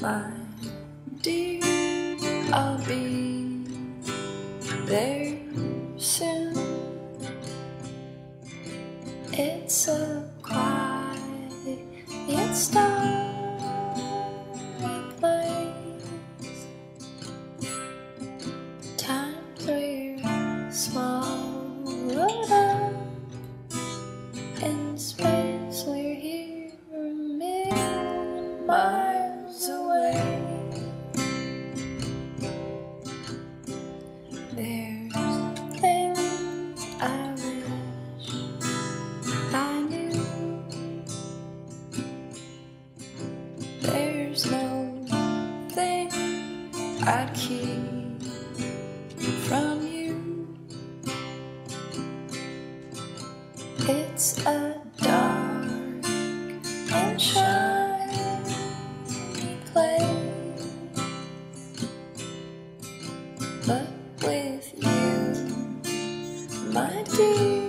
my dear. I'll be there soon. It's a quiet start. I wish I knew. There's no thing I'd keep from you. It's a dark and shiny place. But dear,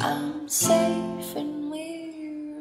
I'm safe and we're a